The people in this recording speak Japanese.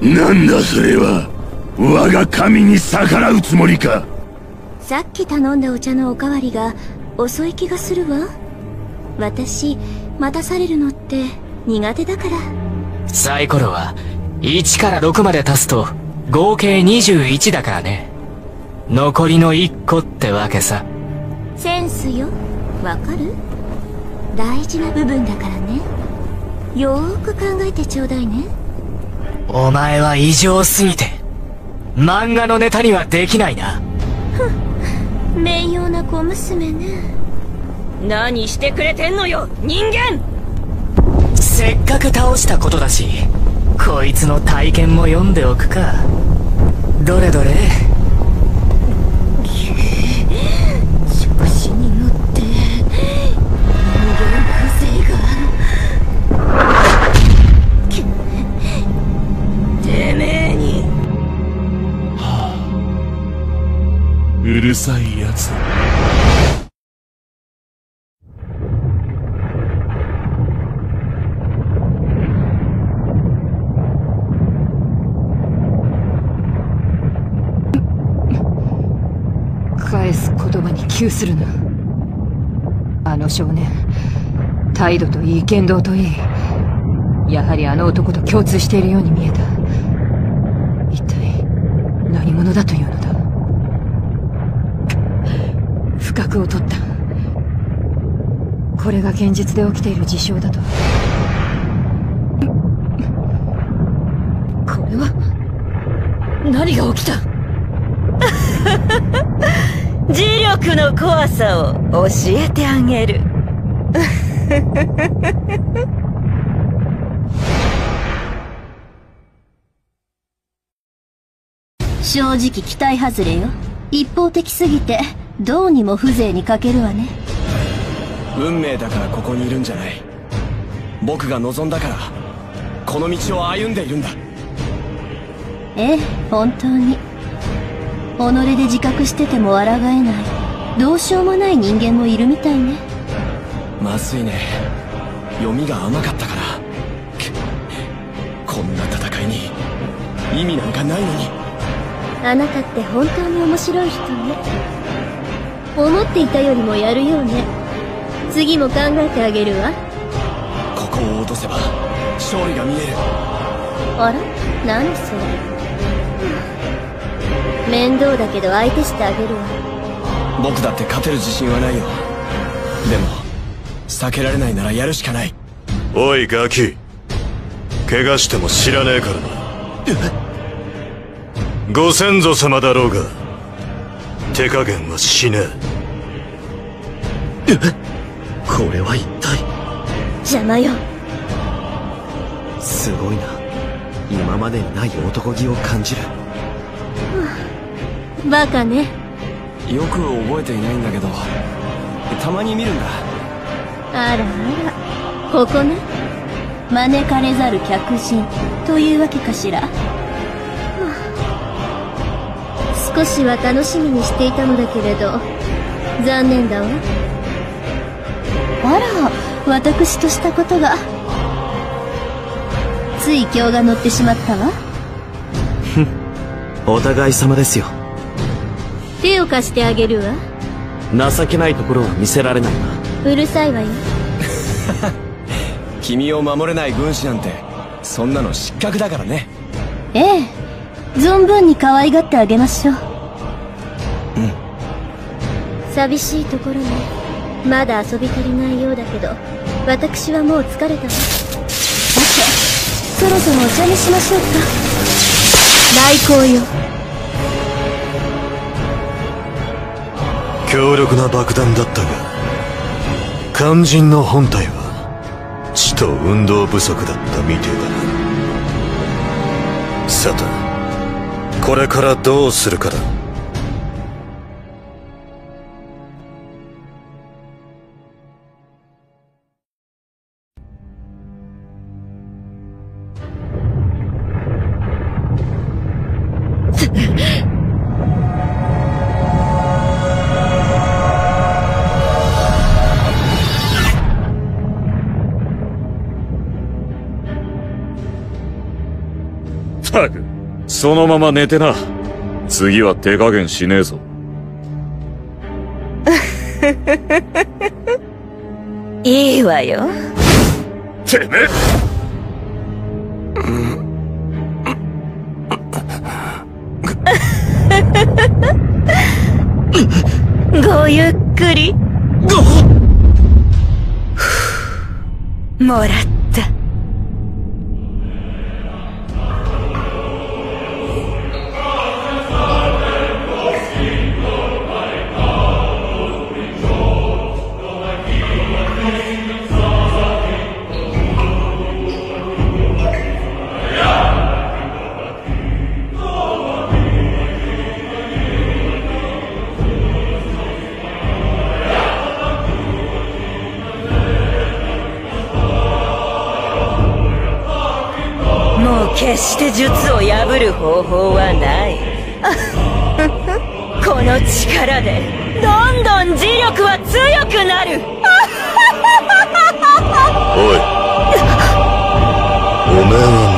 なんだそれは？我が神に逆らうつもりか？さっき頼んだお茶のおかわりが遅い気がするわ。私待たされるのって苦手だから。サイコロは1から6まで足すと合計21だからね。残りの1個ってわけさ。センスよ。わかる？大事な部分だからね。よーく考えてちょうだいねお前は異常すぎて漫画のネタにはできないな。名誉な小娘ね。何してくれてんのよ人間。せっかく倒したことだしこいつの体験も読んでおくか。どれどれうるさいやつ返す言葉に窮するな。あの少年態度といい言動といい。やはりあの男と共通しているように見えた。一体何者だというのだ？不覚を取った。これが現実で起きている事象だと。これは何が起きた？磁力の怖さを教えてあげる。正直期待外れよ。一方的すぎてどうにも風情に欠けるわね。運命だからここにいるんじゃない。僕が望んだからこの道を歩んでいるんだ。ええ本当に。己で自覚してても抗えない。どうしようもない人間もいるみたいね。まずいね。読みが甘かったから。くこんな戦いに意味なんかないのに。あなたって本当に面白い人ね思っていたよりもやるようね。次も考えてあげるわ。ここを落とせば勝利が見える。あら？何それ？面倒だけど相手してあげるわ。僕だって勝てる自信はないよ。でも避けられないならやるしかない。おいガキ。怪我しても知らねえからな。ご先祖様だろうが手加減はしねえこれは一体？邪魔よ。すごいな。今までにない男気を感じる。バカね。よく覚えていないんだけどたまに見るんだ。あらあら。ここね。招かれざる客人というわけかしら？はあ少しは楽しみにしていたのだけれど。残念だわあら私としたことが。つい今日が乗ってしまったわ。お互い様ですよ。手を貸してあげるわ。情けないところは見せられないなうるさいわよ。君を守れない軍師なんてそんなの失格だからね。ええ。存分に可愛がってあげましょう。うん。寂しいところねまだ遊び足りないようだけど私はもう疲れたわ。さてそろそろお茶にしましょうか。来光よ。強力な爆弾だったが肝心の本体は血と運動不足だったみてえだな。さてこれからどうするかだ。たくそのまま寝てな。次は手加減しねえぞ。いいわよ。てめえ ごゆっくり。もらった決して術を破る方法はない。この力でどんどん磁力は強くなる。おい。おめえは